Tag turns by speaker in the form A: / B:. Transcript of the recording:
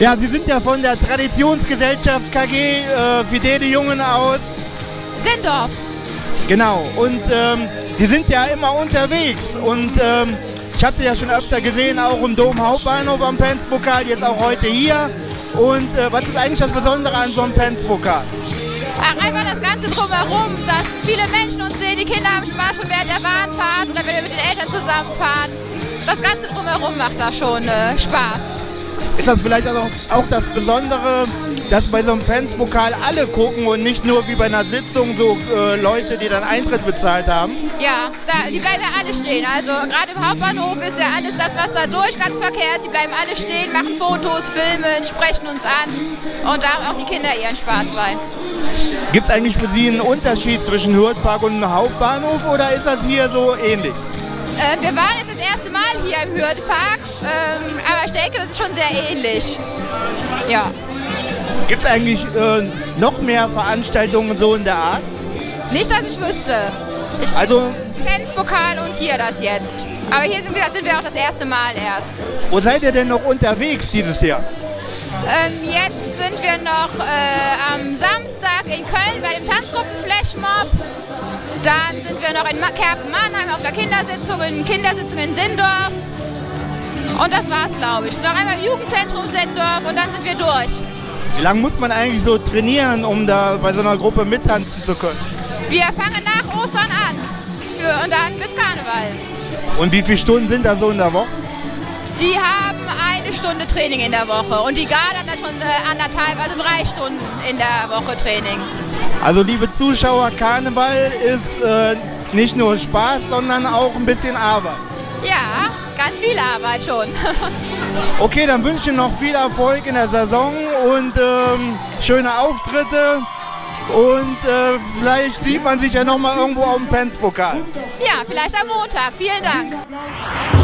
A: Ja, Sie sind ja von der Traditionsgesellschaft KG äh, Fidele Jungen aus.
B: Sindorf.
A: Genau. Und ähm, die sind ja immer unterwegs. Und ähm, ich habe sie ja schon öfter gesehen, auch im Dom Hauptbahnhof am Penzpokal, jetzt auch heute hier. Und äh, was ist eigentlich das Besondere an so einem Penzpokal?
B: Ach, einfach das Ganze drumherum, dass viele Menschen uns sehen, die Kinder haben Spaß schon während der Bahnfahrt oder wenn wir mit den Eltern zusammenfahren. Das Ganze drumherum macht da schon äh, Spaß.
A: Ist das vielleicht auch, auch das Besondere, dass bei so einem Penzpokal alle gucken und nicht nur wie bei einer Sitzung so äh, Leute, die dann Eintritt bezahlt haben?
B: Ja, da, die bleiben ja alle stehen. Also gerade im Hauptbahnhof ist ja alles das, was da Durchgangsverkehr ist. Die bleiben alle stehen, machen Fotos, filmen, sprechen uns an und da haben auch die Kinder ihren Spaß bei.
A: Gibt es eigentlich für Sie einen Unterschied zwischen Hürthpark und einem Hauptbahnhof oder ist das hier so ähnlich?
B: Äh, wir waren jetzt das erste Mal hier im Hürthpark, ähm, aber ich denke, das ist schon sehr ähnlich. Ja.
A: Gibt es eigentlich äh, noch mehr Veranstaltungen so in der Art?
B: Nicht, dass ich wüsste. Ich
A: Also,
B: kenn's Pokal und hier das jetzt. Aber hier sind wir, sind wir auch das erste Mal erst.
A: wo seid ihr denn noch unterwegs dieses Jahr?
B: Ähm, jetzt sind wir noch äh, am Samstag in Köln bei dem Tanzgruppen-Flashmob. Dann sind wir noch in Ma- Kerpen-Mannheim auf der Kindersitzung, in Kindersitzung in Sindorf. Und das war's, glaube ich. Noch einmal im Jugendzentrum Sindorf und dann sind wir durch.
A: Wie lange muss man eigentlich so trainieren, um da bei so einer Gruppe mittanzen zu können?
B: Wir fangen nach Ostern an. Für, und dann bis Karneval.
A: Und wie viele Stunden sind da so in der Woche?
B: Die haben eine Stunde Training in der Woche und die Garde hat dann schon äh, anderthalb, also drei Stunden in der Woche Training.
A: Also liebe Zuschauer, Karneval ist äh, nicht nur Spaß, sondern auch ein bisschen Arbeit.
B: Ja, ganz viel Arbeit schon.
A: Okay, dann wünsche ich Ihnen noch viel Erfolg in der Saison und ähm, schöne Auftritte. Und äh, vielleicht sieht man sich ja noch mal irgendwo auf dem Penzpokal.
B: ja, vielleicht am Montag. Vielen Dank.